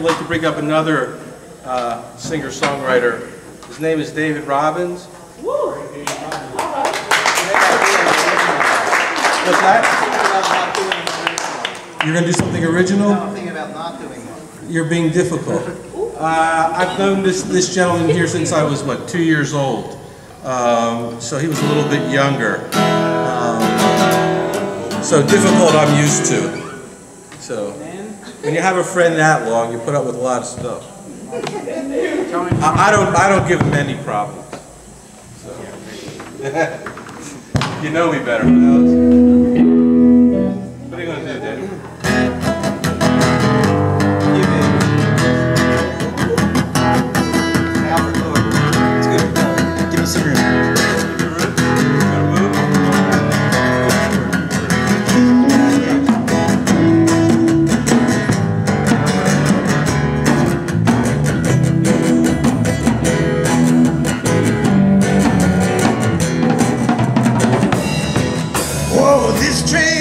I'd like to bring up another uh, singer-songwriter. His name is David Robins. What's that? You're going to do something original? Something about not doing one. You're being difficult. Uh, I've known this, this gentleman here since I was, what, two years old. Um, so he was a little bit younger. Um, so difficult I'm used to. So when you have a friend that long, you put up with a lot of stuff. I, I don't I don't give him any problems. So. you know me better, Alex. What are you gonna do, Dave? This train